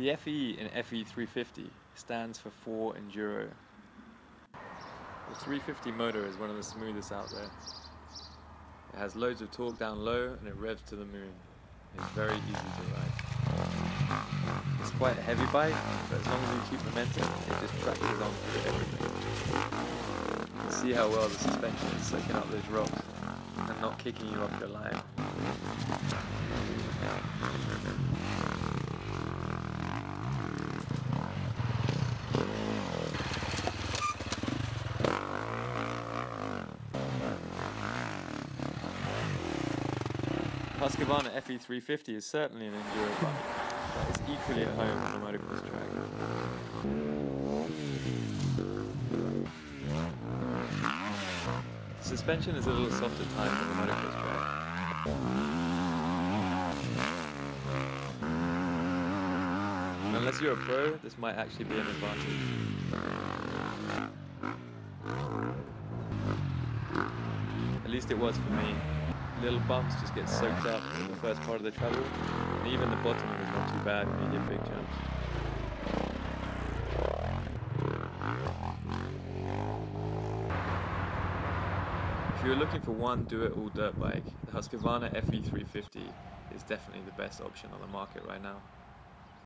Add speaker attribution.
Speaker 1: The FE in FE350 stands for 4 Enduro. The 350 motor is one of the smoothest out there. It has loads of torque down low and it revs to the moon. It's very easy to ride. It's quite a heavy bike, but as long as you keep momentum, it just tractors on through everything. You can see how well the suspension is soaking up those rocks and not kicking you off your line. Husqvarna FE350 is certainly an enduro bike, but it's equally at home on a motocross track. Suspension is a little soft at times on the motocross track. Unless you're a pro, this might actually be an advantage. At least it was for me little bumps just get soaked up in the first part of the travel, and even the bottom is not too bad when you hit big jumps. If you're looking for one do-it-all dirt bike, the Husqvarna FE350 is definitely the best option on the market right now.